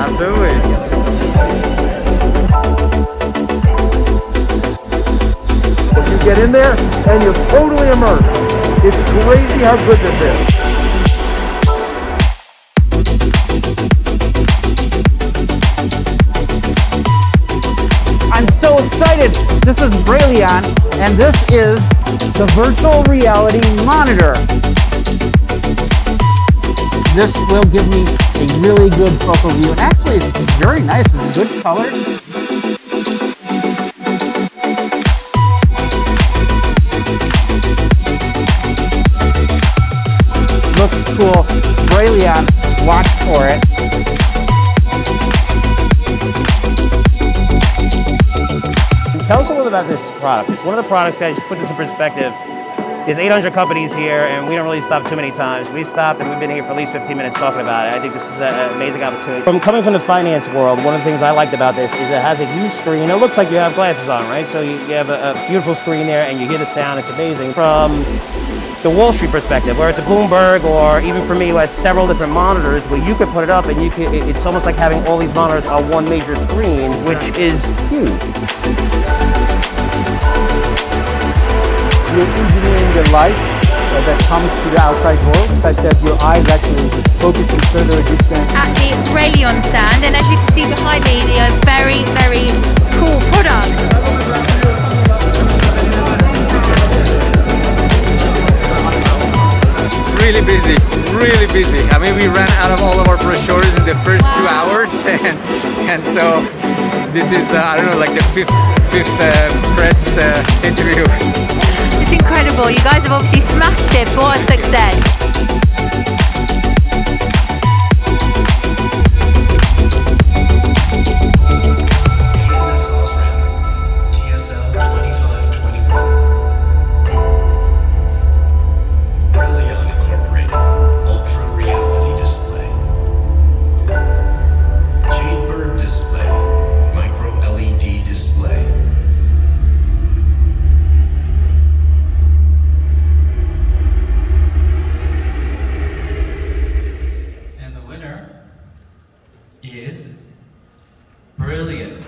Absolutely. You get in there and you're totally immersed. It's crazy how good this is. I'm so excited. This is Brelyon, and this is the virtual reality monitor. This will give me a really good focal view, and actually it's very nice and good color. Looks cool. Brelyon, watch for it. Tell us a little about this product. It's one of the products that, just put this in perspective, there's 800 companies here and we don't really stop too many times. We stopped and we've been here for at least 15 minutes talking about it. I think this is an amazing opportunity. From coming from the finance world, one of the things I liked about this is it has a huge screen. It looks like you have glasses on, right? So you, you have a, a beautiful screen there and you hear the sound. It's amazing. From the Wall Street perspective, where it's a Bloomberg, or even for me, who has several different monitors, where you could put it up and you could, it's almost like having all these monitors on one major screen, which is huge. You're engineering the light uh, that comes to the outside world such that your eyes actually focusing further distance. at the Brelyon stand, and as you can see behind me, they are very, very cool product. Really busy, really busy. I mean, we ran out of all of our brochures in the first two hours, and and so this is uh, I don't know like the fifth fifth uh, press uh, interview. You guys have obviously smashed it. What a success. is brilliant.